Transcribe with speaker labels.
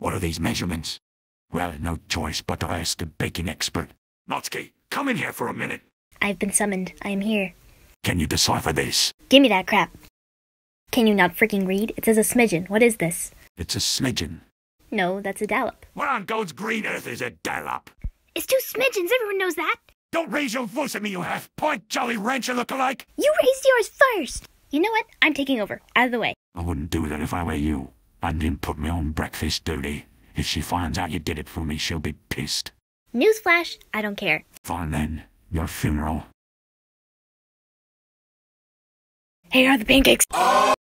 Speaker 1: What are these measurements? Well, no choice but to ask the baking expert. Natsuki, come in here for a minute.
Speaker 2: I've been summoned. I am here.
Speaker 1: Can you decipher this?
Speaker 2: Give me that crap. Can you not freaking read? It says a smidgen. What is this?
Speaker 1: It's a smidgen.
Speaker 2: No, that's a dollop.
Speaker 1: What on God's green earth is a dollop?
Speaker 2: It's two smidgens. Everyone knows that.
Speaker 1: Don't raise your voice at me, you half-point Jolly Rancher look-alike!
Speaker 2: You raised yours first. You know what? I'm taking over. Out of the way.
Speaker 1: I wouldn't do that if I were you. Undyne put me on breakfast duty. If she finds out you did it for me, she'll be pissed.
Speaker 2: Newsflash, I don't care.
Speaker 1: Fine then. Your funeral.
Speaker 2: Here are the pancakes.